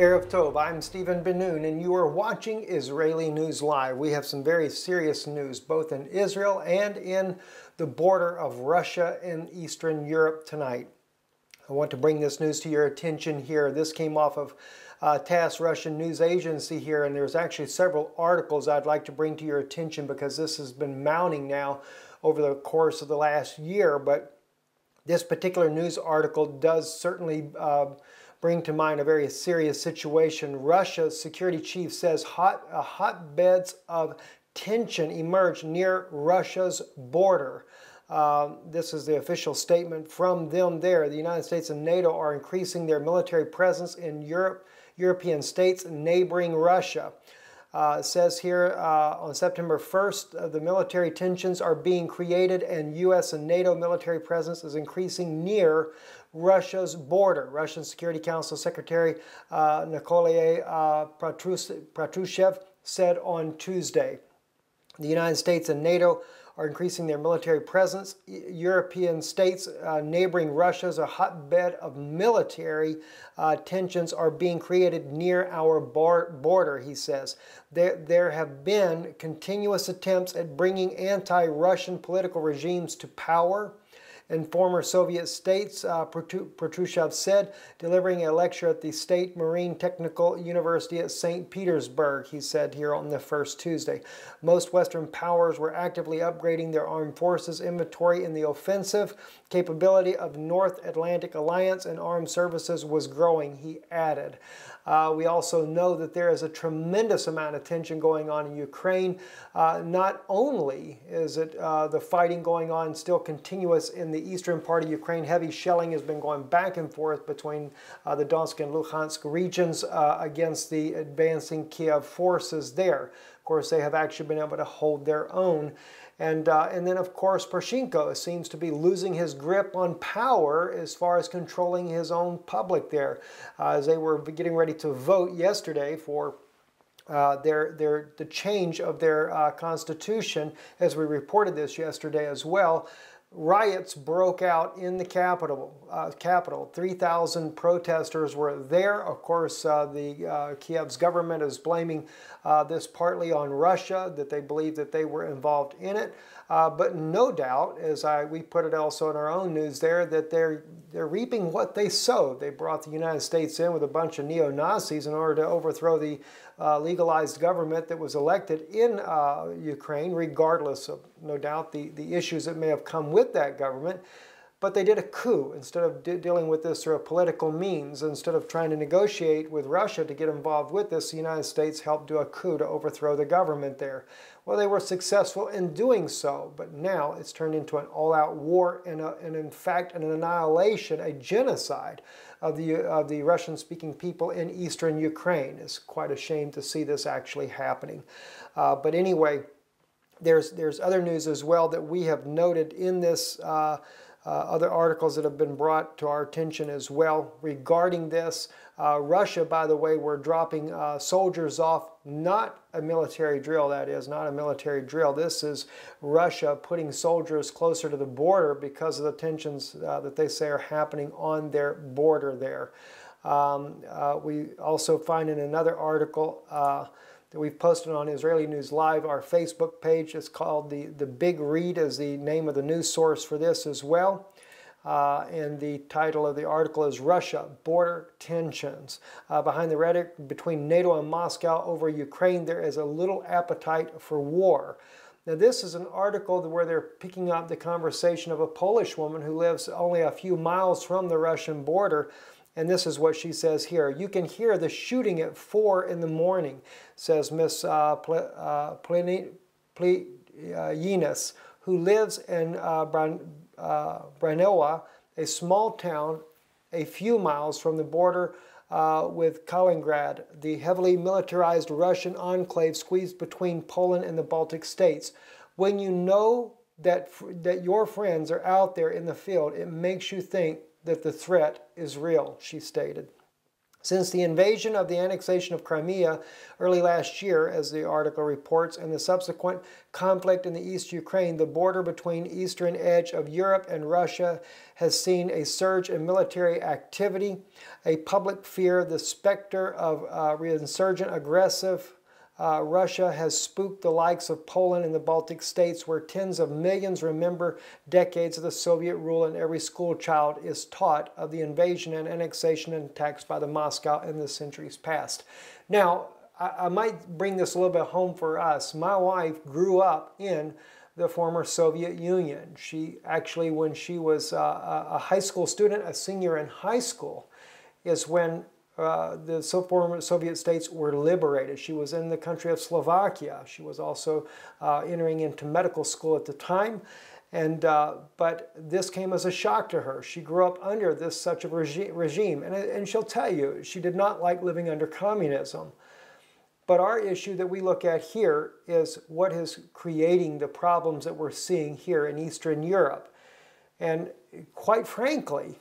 Erev Tov, I'm Stephen Ben-Nun, and you are watching Israeli News Live. We have some very serious news, both in Israel and in the border of Russia and Eastern Europe tonight. I want to bring this news to your attention here. This came off of uh, TASS Russian news agency here, and there's actually several articles I'd like to bring to your attention because this has been mounting now over the course of the last year. But this particular news article does certainly uh, bring to mind a very serious situation. Russia's security chief says hot uh, hotbeds of tension emerged near Russia's border. Um, this is the official statement from them there. The United States and NATO are increasing their military presence in Europe, European states neighboring Russia. Uh, says here uh, on September 1st, uh, the military tensions are being created and U.S. and NATO military presence is increasing near Russia's border. Russian Security Council Secretary uh, Nikolai uh, said on Tuesday. The United States and NATO are increasing their military presence. European states uh, neighboring Russia a hotbed of military uh, tensions are being created near our bar border, he says. There, there have been continuous attempts at bringing anti-Russian political regimes to power in former Soviet states, uh, said, delivering a lecture at the State Marine Technical University at St. Petersburg, he said here on the first Tuesday. Most Western powers were actively upgrading their armed forces inventory in the offensive. Capability of North Atlantic Alliance and armed services was growing, he added. Uh, we also know that there is a tremendous amount of tension going on in Ukraine. Uh, not only is it uh, the fighting going on still continuous in the eastern part of Ukraine, heavy shelling has been going back and forth between uh, the Donetsk and Luhansk regions uh, against the advancing Kiev forces there. Of course, they have actually been able to hold their own. And, uh, and then, of course, Poroshenko seems to be losing his grip on power as far as controlling his own public there. Uh, as they were getting ready to vote yesterday for uh, their, their, the change of their uh, constitution, as we reported this yesterday as well, riots broke out in the capital. Uh, capital. 3,000 protesters were there. Of course, uh, the uh, Kiev's government is blaming uh, this partly on Russia, that they believe that they were involved in it. Uh, but no doubt, as I we put it also in our own news there, that they're they're reaping what they sowed. They brought the United States in with a bunch of neo Nazis in order to overthrow the uh, legalized government that was elected in uh, Ukraine, regardless of no doubt the the issues that may have come with that government. But they did a coup instead of de dealing with this through political means. Instead of trying to negotiate with Russia to get involved with this, the United States helped do a coup to overthrow the government there. Well, they were successful in doing so, but now it's turned into an all-out war and, a, and, in fact, an annihilation, a genocide of the, of the Russian-speaking people in eastern Ukraine. It's quite a shame to see this actually happening. Uh, but anyway, there's, there's other news as well that we have noted in this uh, other articles that have been brought to our attention as well regarding this. Uh, Russia, by the way, we're dropping uh, soldiers off, not a military drill, that is, not a military drill. This is Russia putting soldiers closer to the border because of the tensions uh, that they say are happening on their border there. Um, uh, we also find in another article uh, that we've posted on Israeli News Live, our Facebook page. It's called the, the Big Read is the name of the news source for this as well. Uh, and the title of the article is Russia Border Tensions. Uh, behind the rhetoric between NATO and Moscow over Ukraine, there is a little appetite for war. Now, this is an article where they're picking up the conversation of a Polish woman who lives only a few miles from the Russian border and this is what she says here. You can hear the shooting at 4 in the morning, says Miss uh, Ple, uh, who lives in uh, uh, a small town a few miles from the border uh, with Kaliningrad, the heavily militarized Russian enclave squeezed between Poland and the Baltic states. When you know that, that your friends are out there in the field, it makes you think that the threat is real, she stated. Since the invasion of the annexation of Crimea early last year, as the article reports, and the subsequent conflict in the East Ukraine, the border between eastern edge of Europe and Russia has seen a surge in military activity, a public fear, the specter of uh, reinsurgent aggressive uh, Russia has spooked the likes of Poland and the Baltic states, where tens of millions remember decades of the Soviet rule, and every school child is taught of the invasion and annexation and attacks by the Moscow in the centuries past. Now, I, I might bring this a little bit home for us. My wife grew up in the former Soviet Union. She actually, when she was uh, a high school student, a senior in high school, is when uh, the former Soviet states were liberated. She was in the country of Slovakia. She was also uh, entering into medical school at the time. And, uh, but this came as a shock to her. She grew up under this such a regi regime. And, and she'll tell you, she did not like living under communism. But our issue that we look at here is what is creating the problems that we're seeing here in Eastern Europe. And quite frankly,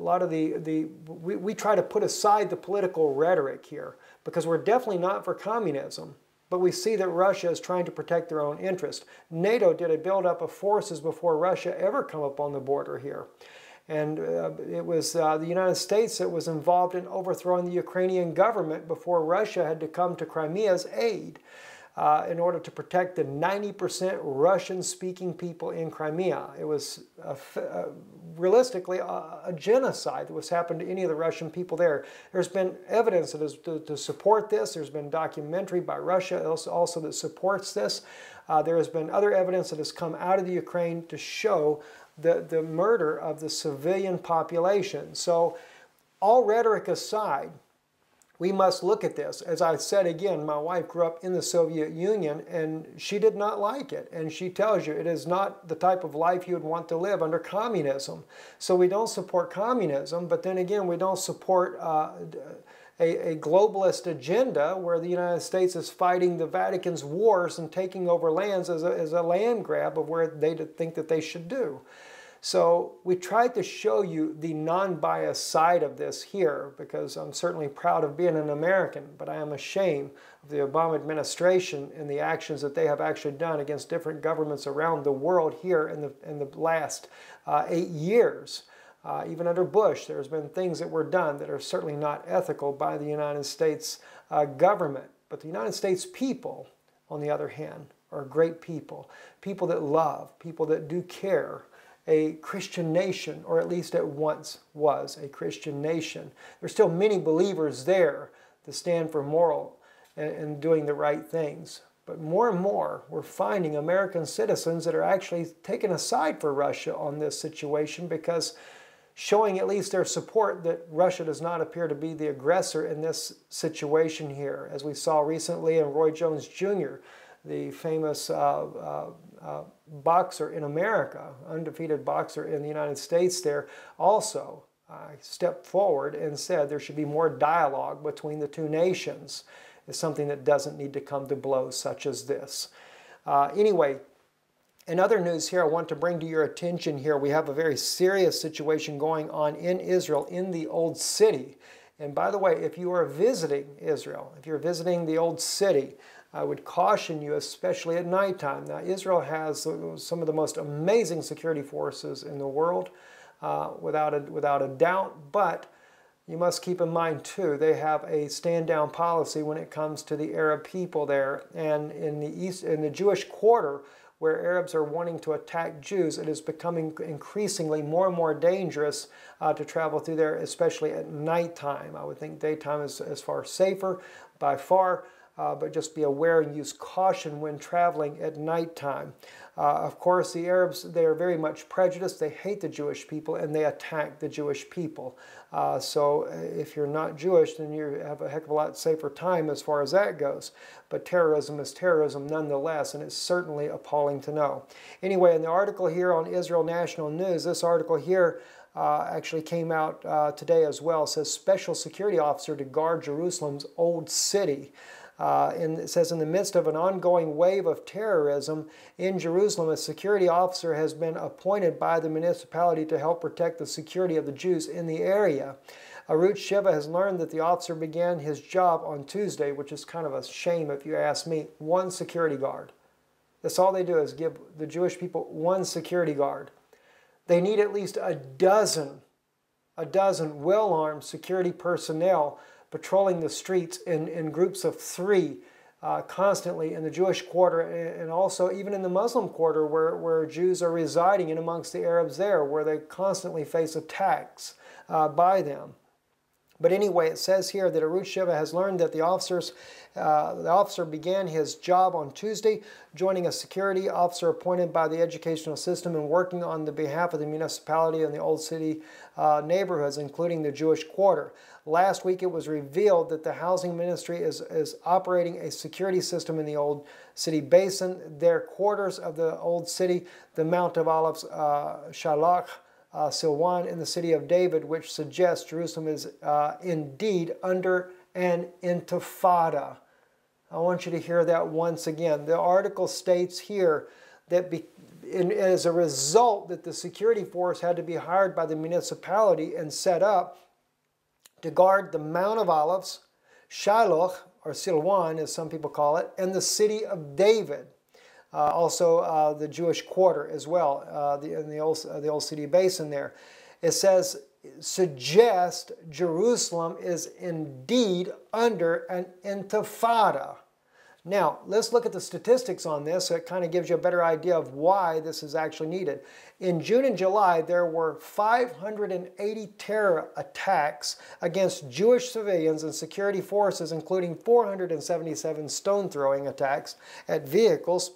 a lot of the, the we, we try to put aside the political rhetoric here because we're definitely not for communism. But we see that Russia is trying to protect their own interest. NATO did a buildup of forces before Russia ever come up on the border here. And uh, it was uh, the United States that was involved in overthrowing the Ukrainian government before Russia had to come to Crimea's aid uh, in order to protect the 90% Russian speaking people in Crimea. It was a, a, realistically a, a, genocide that was happened to any of the Russian people there. There's been evidence that is to, to support this. There's been documentary by Russia also, also that supports this. Uh, there has been other evidence that has come out of the Ukraine to show the, the murder of the civilian population. So all rhetoric aside, we must look at this. As I said again, my wife grew up in the Soviet Union and she did not like it. And she tells you it is not the type of life you would want to live under communism. So we don't support communism, but then again, we don't support uh, a, a, globalist agenda where the United States is fighting the Vatican's wars and taking over lands as a, as a land grab of where they think that they should do. So we tried to show you the non-biased side of this here because I'm certainly proud of being an American, but I am ashamed of the Obama administration and the actions that they have actually done against different governments around the world here in the, in the last uh, eight years. Uh, even under Bush, there's been things that were done that are certainly not ethical by the United States uh, government. But the United States people, on the other hand, are great people. People that love, people that do care, a Christian nation, or at least at once was a Christian nation. There's still many believers there to stand for moral and, and doing the right things. But more and more, we're finding American citizens that are actually taking a side for Russia on this situation because showing at least their support that Russia does not appear to be the aggressor in this situation here, as we saw recently in Roy Jones Jr., the famous uh, uh, uh, boxer in America, undefeated boxer in the United States there, also uh, stepped forward and said there should be more dialogue between the two nations. Is something that doesn't need to come to blows such as this. Uh, anyway, in other news here, I want to bring to your attention here, we have a very serious situation going on in Israel in the Old City. And by the way, if you are visiting Israel, if you're visiting the Old City, I would caution you, especially at nighttime. Now, Israel has some of the most amazing security forces in the world, uh, without, a, without a doubt, but you must keep in mind too, they have a stand down policy when it comes to the Arab people there. And in the East, in the Jewish quarter, where Arabs are wanting to attack Jews, it is becoming increasingly more and more dangerous uh, to travel through there, especially at nighttime. I would think daytime is, is far safer by far uh, but just be aware and use caution when traveling at nighttime. Uh, of course, the Arabs, they are very much prejudiced. They hate the Jewish people and they attack the Jewish people. Uh, so uh, if you're not Jewish, then you have a heck of a lot safer time as far as that goes. But terrorism is terrorism nonetheless, and it's certainly appalling to know. Anyway, in the article here on Israel National News, this article here uh, actually came out uh, today as well. It says special security officer to guard Jerusalem's old city. Uh, and it says, in the midst of an ongoing wave of terrorism in Jerusalem, a security officer has been appointed by the municipality to help protect the security of the Jews in the area. Arutz Sheva has learned that the officer began his job on Tuesday, which is kind of a shame if you ask me. One security guard. That's all they do is give the Jewish people one security guard. They need at least a dozen, a dozen well armed security personnel patrolling the streets in, in groups of three uh, constantly in the Jewish quarter and also even in the Muslim quarter where, where Jews are residing and amongst the Arabs there, where they constantly face attacks uh, by them. But anyway, it says here that Arutz Sheva has learned that the officers, uh, the officer began his job on Tuesday, joining a security officer appointed by the educational system and working on the behalf of the municipality and the Old City uh, neighborhoods, including the Jewish quarter. Last week, it was revealed that the housing ministry is, is operating a security system in the Old City Basin. Their quarters of the Old City, the Mount of Olives, uh, Shalach, uh, Silwan in the city of David, which suggests Jerusalem is uh, indeed under an intifada. I want you to hear that once again. The article states here that be, in, as a result that the security force had to be hired by the municipality and set up to guard the Mount of Olives, Shiloh, or Silwan as some people call it, and the city of David. Uh, also, uh, the Jewish quarter as well, uh, the, in the old, the old city basin there. It says, suggest Jerusalem is indeed under an intifada. Now, let's look at the statistics on this so it kind of gives you a better idea of why this is actually needed. In June and July, there were 580 terror attacks against Jewish civilians and security forces, including 477 stone throwing attacks at vehicles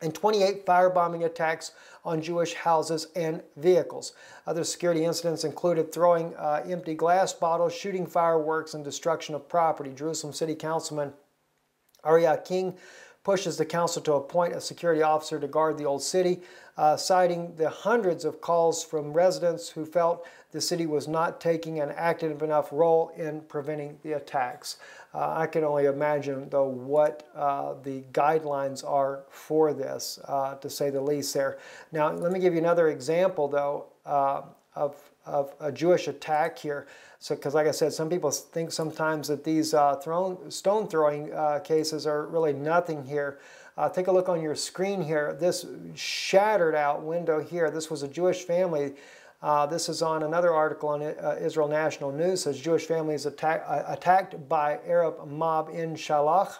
and 28 firebombing attacks on Jewish houses and vehicles. Other security incidents included throwing uh, empty glass bottles, shooting fireworks, and destruction of property. Jerusalem City Councilman Aryeh King pushes the council to appoint a security officer to guard the old city, uh, citing the hundreds of calls from residents who felt the city was not taking an active enough role in preventing the attacks. Uh, I can only imagine, though, what uh, the guidelines are for this, uh, to say the least there. Now, let me give you another example, though, uh, of, of a Jewish attack here. So, because like I said, some people think sometimes that these uh, stone throwing uh, cases are really nothing here. take a look on your screen here. This shattered out window here, this was a Jewish family uh, this is on another article on uh, Israel National News. Says Jewish families attack, uh, attacked by Arab mob in Shalach.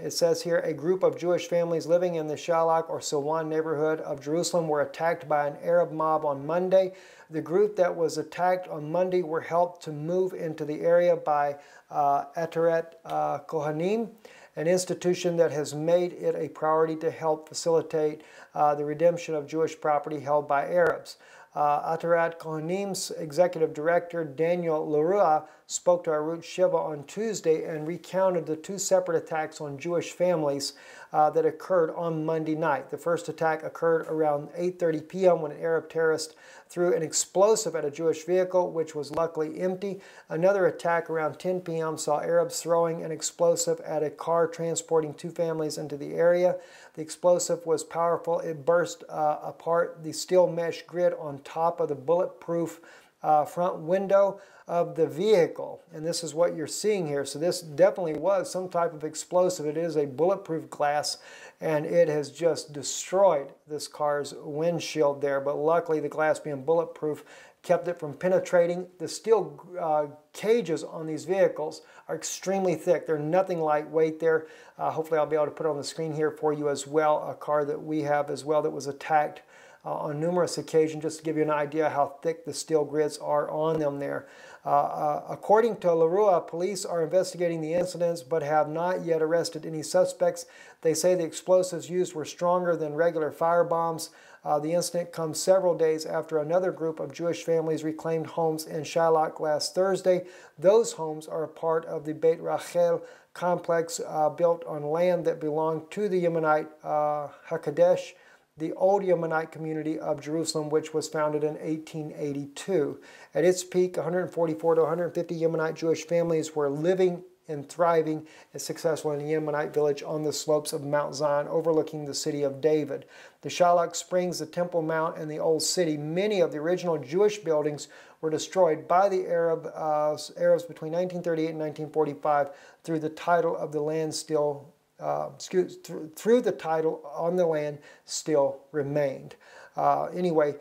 It says here a group of Jewish families living in the Shalach or Silwan neighborhood of Jerusalem were attacked by an Arab mob on Monday. The group that was attacked on Monday were helped to move into the area by uh, uh, Kohanim an institution that has made it a priority to help facilitate uh, the redemption of Jewish property held by Arabs. Uh, Ateret Kohanim's executive director, Daniel Luria, spoke to Arutz Sheva on Tuesday and recounted the two separate attacks on Jewish families uh, that occurred on Monday night. The first attack occurred around 8.30 p.m. when an Arab terrorist threw an explosive at a Jewish vehicle, which was luckily empty. Another attack around 10 p.m. saw Arabs throwing an explosive at a car transporting two families into the area. The explosive was powerful. It burst uh, apart the steel mesh grid on top of the bulletproof uh, front window of the vehicle. And this is what you're seeing here. So this definitely was some type of explosive. It is a bulletproof glass and it has just destroyed this car's windshield there. But luckily the glass being bulletproof kept it from penetrating. The steel uh, cages on these vehicles are extremely thick. They're nothing lightweight there. Uh, hopefully I'll be able to put on the screen here for you as well, a car that we have as well that was attacked uh, on numerous occasions just to give you an idea how thick the steel grids are on them there. Uh, uh, according to Luria, police are investigating the incidents but have not yet arrested any suspects. They say the explosives used were stronger than regular fire bombs. Uh, the incident comes several days after another group of Jewish families reclaimed homes in Shalach last Thursday. Those homes are a part of the Beit Rachel complex uh, built on land that belonged to the Yemenite uh, Hakadesh the old Yemenite community of Jerusalem, which was founded in 1882. At its peak, 144 to 150 Yemenite Jewish families were living and thriving and successful in a Yemenite village on the slopes of Mount Zion overlooking the city of David. The Shalak Springs, the Temple Mount, and the Old City, many of the original Jewish buildings were destroyed by the Arab, uh, Arabs between 1938 and 1945 through the title of the land still, uh, excuse, through, through the title on the land still remained. Uh, anyway,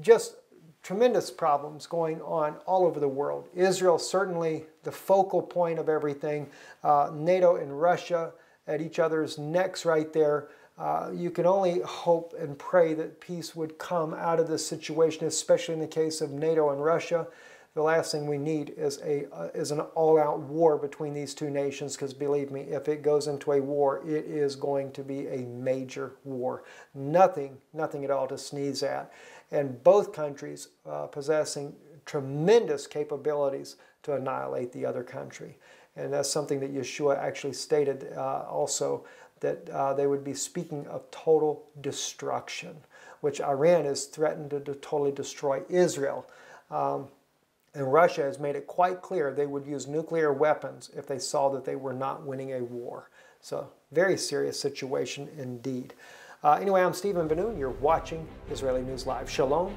just tremendous problems going on all over the world. Israel certainly the focal point of everything. Uh, NATO and Russia at each other's necks right there. Uh, you can only hope and pray that peace would come out of this situation, especially in the case of NATO and Russia. The last thing we need is a uh, is an all-out war between these two nations. Because believe me, if it goes into a war, it is going to be a major war. Nothing, nothing at all to sneeze at and both countries uh, possessing tremendous capabilities to annihilate the other country. And that's something that Yeshua actually stated uh, also that uh, they would be speaking of total destruction, which Iran is threatened to, to totally destroy Israel. Um, and Russia has made it quite clear they would use nuclear weapons if they saw that they were not winning a war. So, very serious situation indeed. Uh, anyway, I'm Stephen Ben-Nun. You're watching Israeli News Live. Shalom